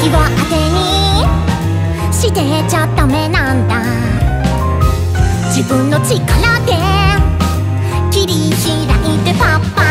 気を当てにしてちゃダメなんだ。自分の力で切り開いてパパ